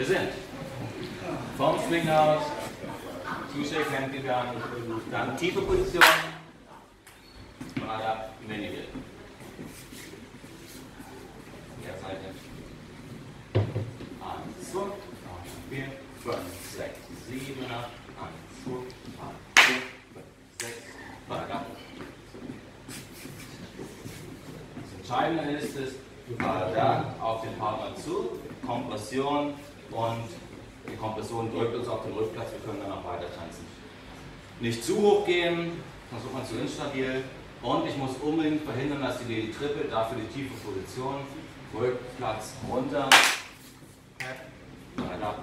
Wir sind vom Swing aus, Two-Shake Hand gegangen, dann tiefe Position, Radar, Mini-Hit. Der Seite. 1, 2, 3, 4, 5, 6, 7, 8, 1, 2, 3, 4, 5, 6, Radar. Das Entscheidende ist es, Radar auf den Partner zu, Kompression und die Kompression drückt uns auf den Rückplatz, wir können dann auch weiter tanzen. Nicht zu hoch gehen, sonst wird man zu instabil. Und ich muss unbedingt verhindern, dass die Lady trippelt, dafür die tiefe Position. Rückplatz runter. Weiter.